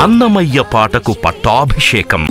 అన్నమయ్య పాటకు పట్టాభిషేకం.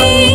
You.